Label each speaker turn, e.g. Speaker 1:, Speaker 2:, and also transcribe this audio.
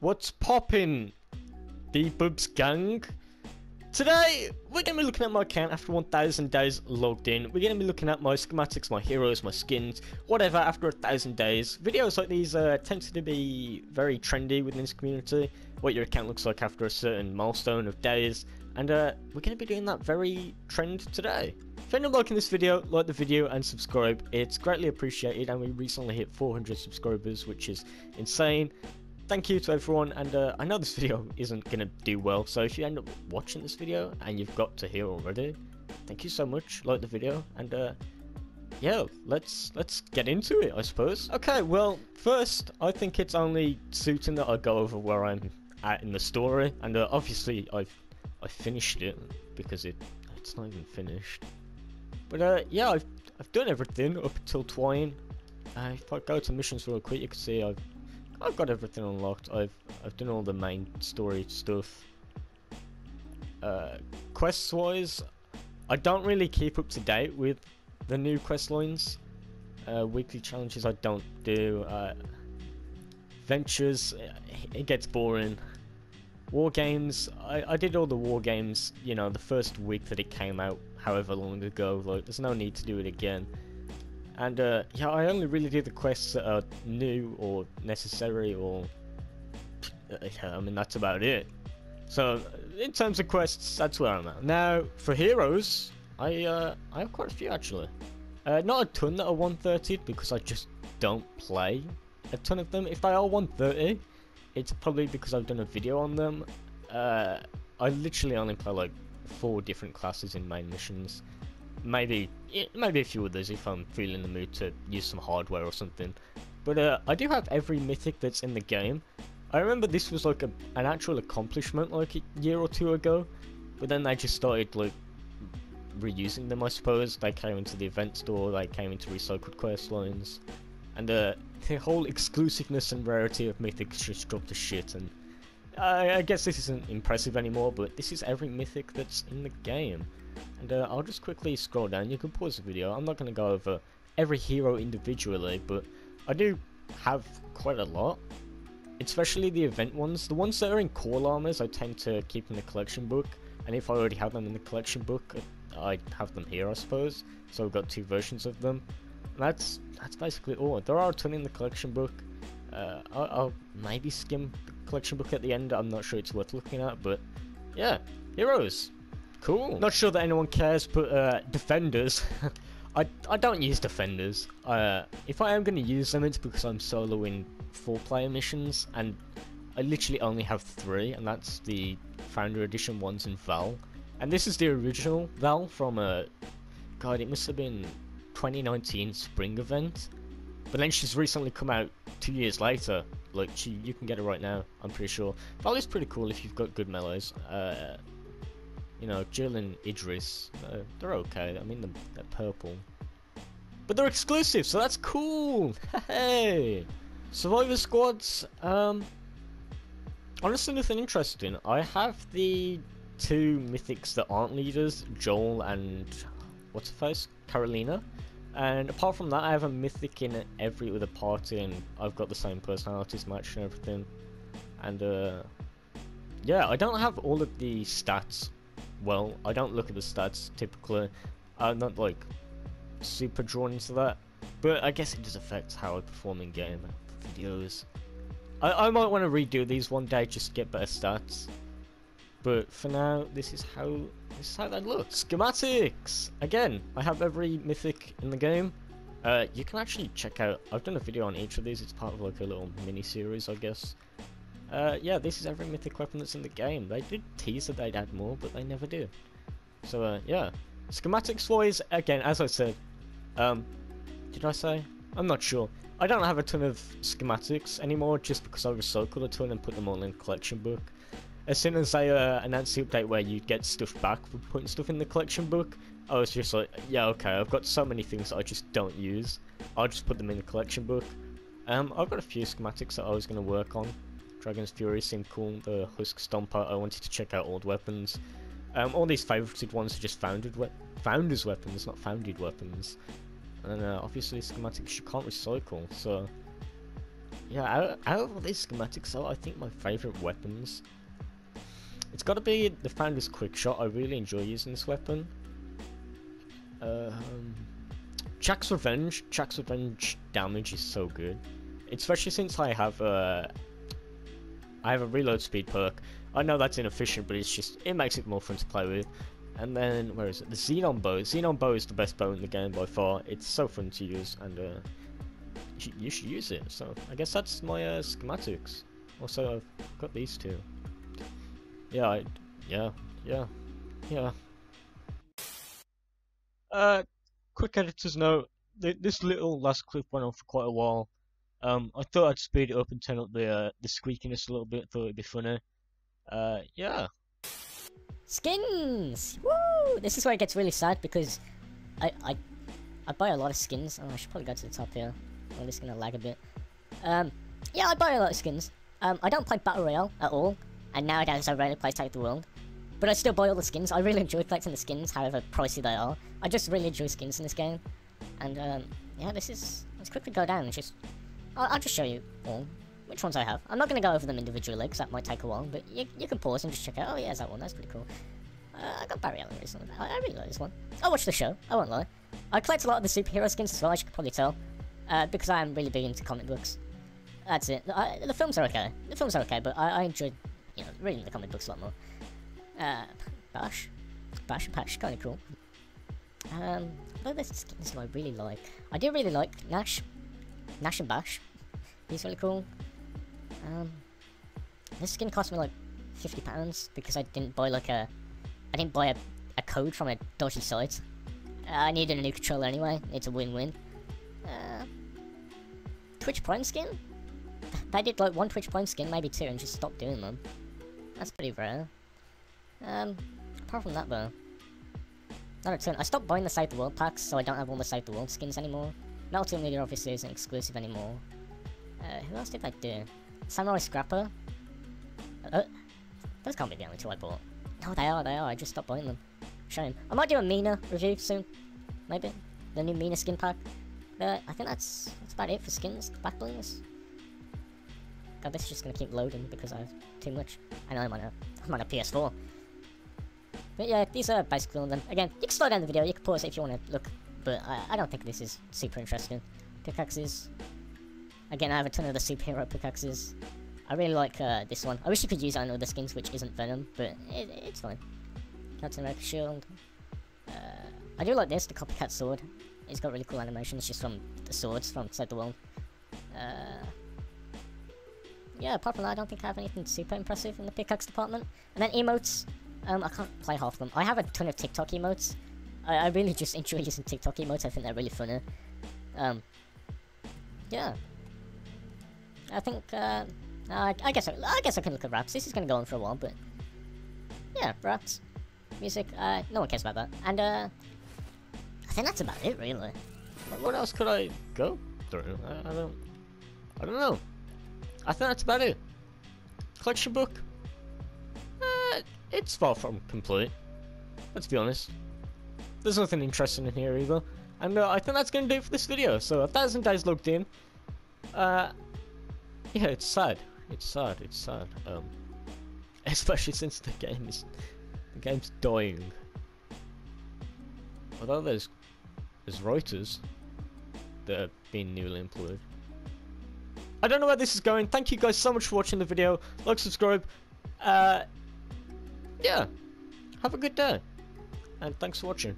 Speaker 1: What's poppin', D-Bubs gang? Today, we're going to be looking at my account after 1000 days logged in. We're going to be looking at my schematics, my heroes, my skins, whatever after a thousand days. Videos like these uh, tend to be very trendy within this community, what your account looks like after a certain milestone of days, and uh, we're going to be doing that very trend today. If you're liking this video, like the video and subscribe, it's greatly appreciated and we recently hit 400 subscribers, which is insane thank you to everyone, and uh, I know this video isn't going to do well, so if you end up watching this video and you've got to here already, thank you so much, like the video, and uh, yeah, let's let's get into it, I suppose. Okay, well, first, I think it's only suiting that I go over where I'm at in the story, and uh, obviously I've I finished it because it it's not even finished. But uh, yeah, I've I've done everything up until Twine. If I go to missions real quick, you can see I've I've got everything unlocked. I've I've done all the main story stuff. Uh, quests wise, I don't really keep up to date with the new quest lines. Uh, weekly challenges I don't do. Uh, ventures, it gets boring. War games, I, I did all the war games, you know, the first week that it came out, however long ago. Like, there's no need to do it again. And uh, yeah, I only really do the quests that are new or necessary or... Uh, yeah, I mean, that's about it. So, in terms of quests, that's where I'm at. Now, for heroes, I uh, I have quite a few actually. Uh, not a ton that are 130 because I just don't play a ton of them. If they are 130, it's probably because I've done a video on them. Uh, I literally only play like four different classes in main missions maybe maybe a few others if I'm feeling the mood to use some hardware or something. But uh, I do have every mythic that's in the game. I remember this was like a, an actual accomplishment like a year or two ago, but then they just started like reusing them I suppose. They came into the event store, they came into recycled quest lines, and uh, the whole exclusiveness and rarity of mythics just dropped to shit and I, I guess this isn't impressive anymore, but this is every mythic that's in the game. And uh, I'll just quickly scroll down, you can pause the video, I'm not going to go over every hero individually, but I do have quite a lot. Especially the event ones. The ones that are in core armors I tend to keep in the collection book, and if I already have them in the collection book, I have them here I suppose. So I've got two versions of them. And that's that's basically all. There are a ton in the collection book. Uh, I'll, I'll maybe skim the collection book at the end, I'm not sure it's worth looking at, but yeah, heroes. Cool. Not sure that anyone cares, but uh, defenders. I, I don't use defenders. Uh, if I am going to use them, it's because I'm soloing four-player missions, and I literally only have three, and that's the Founder Edition ones in Val. And this is the original Val from a... Uh, God, it must have been 2019 spring event. But then she's recently come out two years later. Like, she, you can get it right now, I'm pretty sure. Val is pretty cool if you've got good mellows. Uh, you know, Jill and Idris, uh, they're okay. I mean, they're, they're purple. But they're exclusive, so that's cool! Hey! Survivor Squads, um... Honestly, nothing interesting. I have the two mythics that aren't leaders, Joel and... What's her face? Carolina. And apart from that, I have a mythic in every other party, and I've got the same personalities match and everything. And, uh... Yeah, I don't have all of the stats well. I don't look at the stats typically. I'm not like super drawn into that. But I guess it does affect how I perform in game videos. I, I might want to redo these one day just to get better stats. But for now, this is how this is how that looks. Schematics! Again, I have every mythic in the game. Uh, you can actually check out, I've done a video on each of these, it's part of like a little mini-series I guess. Uh, yeah, this is every mythic weapon that's in the game. They did tease that they'd add more, but they never do. So, uh, yeah. Schematics wise, again, as I said, um, did I say? I'm not sure. I don't have a ton of schematics anymore just because I recycled a ton and put them all in the collection book. As soon as they uh, announced the update where you get stuff back for putting stuff in the collection book, I was just like, yeah, okay, I've got so many things that I just don't use. I'll just put them in the collection book. Um, I've got a few schematics that I was going to work on. Dragon's Fury seemed cool. The Husk Stomper, I wanted to check out old weapons. Um, all these favorited ones are just founded we founders weapons, not founded weapons. And uh, obviously schematics you can't recycle, so... yeah, out, out of all these schematics, though, I think my favourite weapons. It's got to be the Founder's Quick Shot. I really enjoy using this weapon. Um, Jack's Revenge. Jack's Revenge damage is so good, especially since I have a. I have a reload speed perk. I know that's inefficient, but it's just it makes it more fun to play with. And then where is it? The Xenon bow. Xenon bow is the best bow in the game by far. It's so fun to use, and uh, you, should use it. So I guess that's my uh, schematics. Also, I've got these two. Yeah, I, yeah, yeah, yeah. Uh, quick editor's note. This little last clip went on for quite a while. Um, I thought I'd speed it up and turn up the uh, the squeakiness a little bit. Thought it'd be funny. Uh, yeah.
Speaker 2: Skins! Woo! This is where it gets really sad because I I I buy a lot of skins. Oh, I should probably go to the top here. I'm just gonna lag a bit. Um, yeah, I buy a lot of skins. Um, I don't play Battle Royale at all, and nowadays I rarely play Take the World. But I still buy all the skins. I really enjoy collecting the skins, however pricey they are. I just really enjoy skins in this game. And, um, yeah, this is... Let's quickly go down and just... I'll, I'll just show you all which ones I have. I'm not going to go over them individually, because that might take a while, but you, you can pause and just check out. Oh, yeah, that one. That's pretty cool. Uh, I got Barry Allen recently. I, I really like this one. I watch the show. I won't lie. I collect a lot of the superhero skins as well, as you can probably tell. Uh, because I am really big into comic books. That's it. I, the films are okay. The films are okay, but I, I enjoy, you know, reading the comic books a lot more. Uh, Bash. Bash and Patch, kinda cool. Um, what other skins I really like? I do really like Nash. Nash and Bash. He's really cool. Um, this skin cost me like £50 because I didn't buy like a... I didn't buy a, a code from a dodgy site. Uh, I needed a new controller anyway. It's a win-win. Uh, Twitch Prime skin? They did like one Twitch Prime skin, maybe two, and just stopped doing them. That's pretty rare. Um, apart from that though. I stopped buying the Save the World packs, so I don't have all the Save the World skins anymore. Metal Leader obviously isn't exclusive anymore. Uh, who else did I do? Samurai Scrapper? Uh, those can't be the only two I bought. No, they are, they are. I just stopped buying them. Shame. I might do a Mina review soon. Maybe. The new Mina skin pack. But I think that's that's about it for skins. Back blings. God, this is just gonna keep loading because I have too much. I know I'm on a I'm on a PS4. But yeah, these are basically all of them. Again, you can slow down the video, you can pause it if you want to look, but I, I don't think this is super interesting. Pickaxes. Again, I have a ton of the superhero pickaxes. I really like uh, this one. I wish you could use it on other skins, which isn't Venom, but it, it's fine. Captain America shield. Uh, I do like this, the copycat sword. It's got really cool animations just from the swords from Save the World. Uh, yeah, apart from that, I don't think I have anything super impressive in the pickaxe department. And then emotes. Um, I can't play half of them. I have a ton of TikTok emotes. I, I really just enjoy using TikTok emotes. I think they're really funny. Um, yeah. I think, uh, I, I guess I, I guess I can look at wraps. This is gonna go on for a while, but yeah, wraps, music. Uh, no one cares about that. And uh, I think that's about it, really.
Speaker 1: What else could I go through? I, I don't. I don't know. I think that's about it. Collection book. Uh, it's far from complete. Let's be honest. There's nothing interesting in here either. And uh, I think that's going to do it for this video. So a thousand days logged in. Uh, yeah, it's sad. It's sad. It's sad. Um, especially since the game is the game's dying. Although there's there's writers that are being newly employed. I don't know where this is going. Thank you guys so much for watching the video. Like, subscribe. Uh, yeah. Have a good day. And thanks for watching.